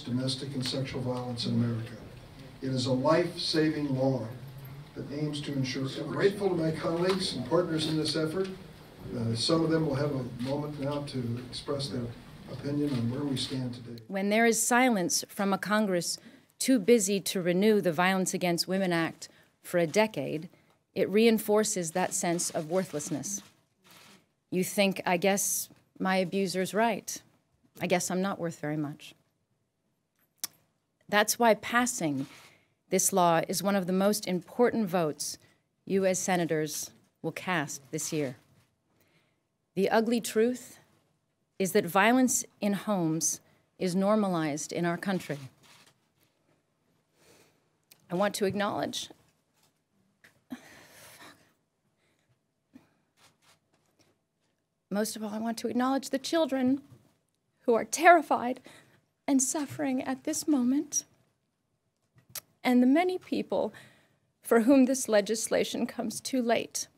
domestic and sexual violence in America. It is a life-saving law that aims to ensure. I'm grateful to my colleagues and partners in this effort. Uh, some of them will have a moment now to express their opinion on where we stand today. When there is silence from a Congress too busy to renew the Violence Against Women Act for a decade, it reinforces that sense of worthlessness. You think, I guess my abuser's right. I guess I'm not worth very much. That's why passing this law is one of the most important votes you as senators will cast this year. The ugly truth is that violence in homes is normalized in our country. I want to acknowledge most of all, I want to acknowledge the children who are terrified and suffering at this moment, and the many people for whom this legislation comes too late.